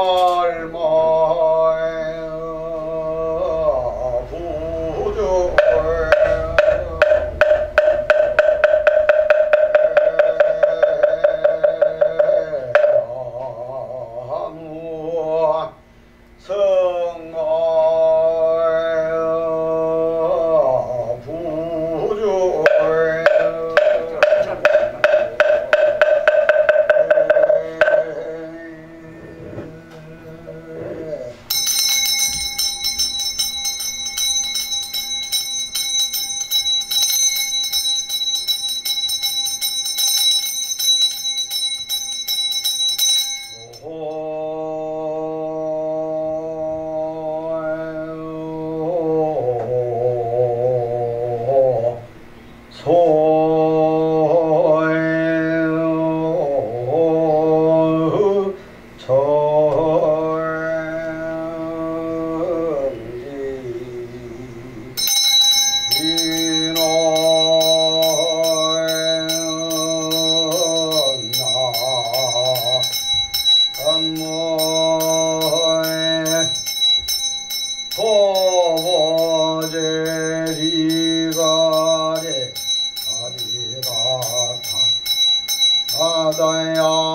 젊어 幺幺。